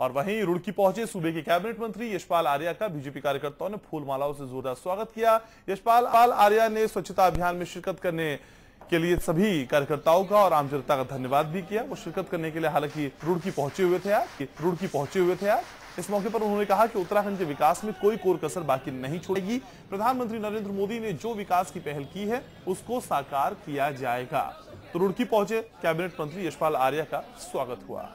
और वहीं रुड़की पहुँचे सूबे के कैबिनेट मंत्री यशपाल आर्या का बीजेपी कार्यकर्ताओं ने फूलमालाओं से जोरदार स्वागत किया। यशपाल, पाल आर्या ने स्वच्छता अभियान में शिरकत करने के लिए सभी कार्यकर्ताओं का और आम जनता का धन्यवाद भी किया। वो शिरकत करने के लिए हालाँकि रुड़की पहुँचे हुए थे आज, रुड़की पहुँचे हुए थे आज। इस मौके पर उन्होंने कहा कि उत्तराखंड के विकास में कोई कोर कसर बाकी नहीं छोड़ेगी। प्रधानमंत्री नरेंद्र मोदी ने जो विकास की पहल की है, उसको साकार किया जाएगा। तो रुड़की पहुँचे कैबिनेट मंत्री यशपाल आर्या का स्वागत हुआ।